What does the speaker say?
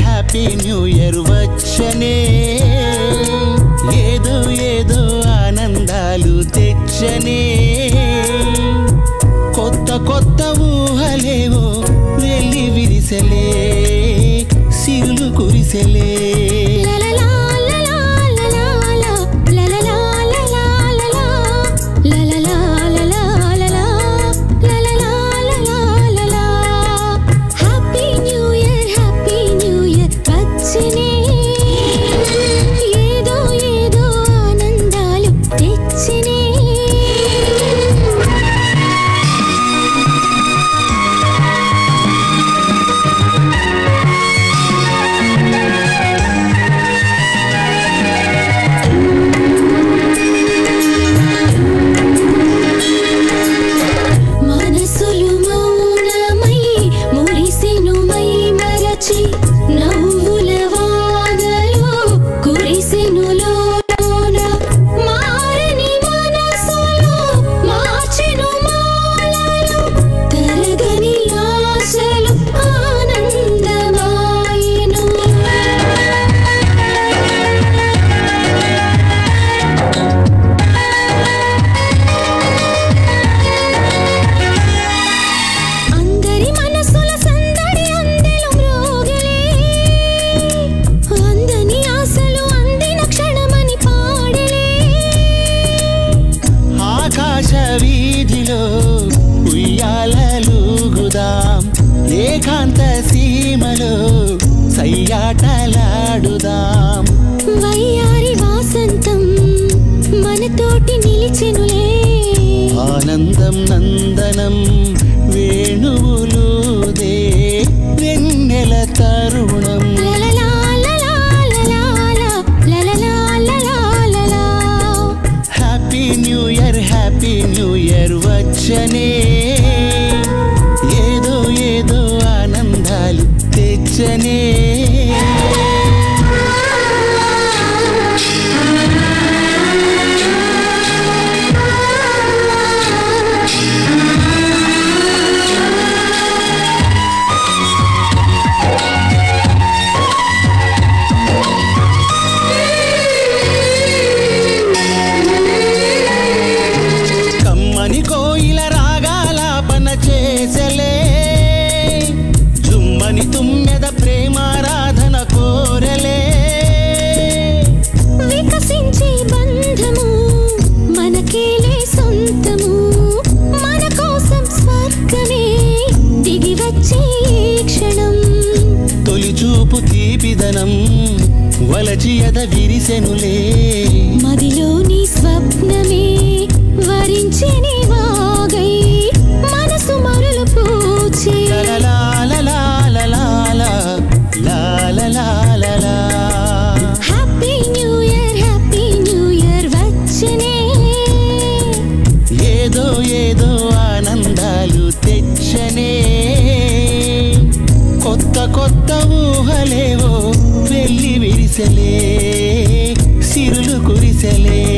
Happy new year వచ్చనే. ఏదో ఏదో ఆనందాలు తెచ్చనే. సయ్యాటలాడుదాం వయ్యారి వాసంతం మనతోటి నిలిచెనులే. ఆనందం నందనం వేణువులుదే వెన్నెల తరుణం. లలలా లలా లలా లలలా లలా లలా happy new year happy new year వచ్చనే. ఏదో ఏదో ఆనందాలు తెచ్చనే. వలచి ఎద విరిసెనులే. మదిలోని స్వప్నమే వరించని వాగై మనసు మరులు పూచే లాలలాలలాలలాలలాలలా. Happy new year happy new year వచ్చనే. ఏదో ఏదో ఆనందాలు తెచ్చనే. కొత్త కొత్త ఊహలేవో ಎಲ್ಲಿ ಬಿರಿಸಲೇ ಸಿರುಳು ಕುರಿಸಲೇ.